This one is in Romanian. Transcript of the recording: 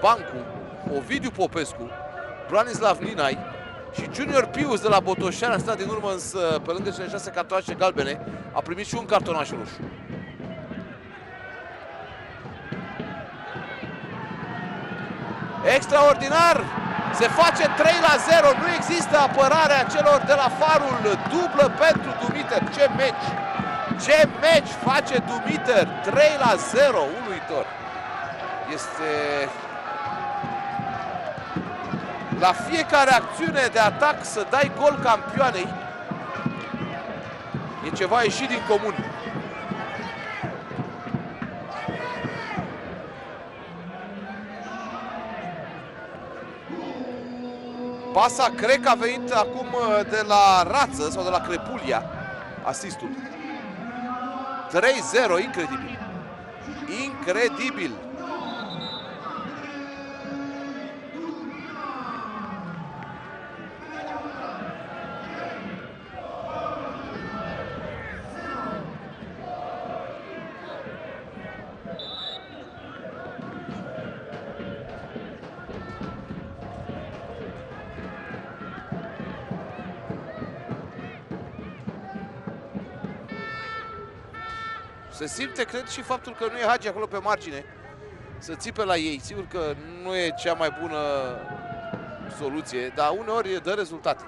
Bancu, Ovidiu Popescu, Branislav Ninai și Junior Pius de la Botoșani a stat din urmă însă pe lângă cele șase cartonașe galbene a primit și un cartonaș roșu. Extraordinar! Se face 3 la 0, nu există apărarea celor de la Farul, dublă pentru Dumiter. Ce meci! Ce meci face Dumiter! 3 la 0, uluitor! Este la fiecare acțiune de atac să dai gol campioanei e ceva ieșit din comun. Pasa cred că a venit acum uh, de la Rață sau de la Crepulia asistul. 3-0, incredibil. Incredibil. Se simte, cred, și faptul că nu e Hagi acolo pe margine să țipe la ei. Sigur că nu e cea mai bună soluție, dar uneori dă rezultate.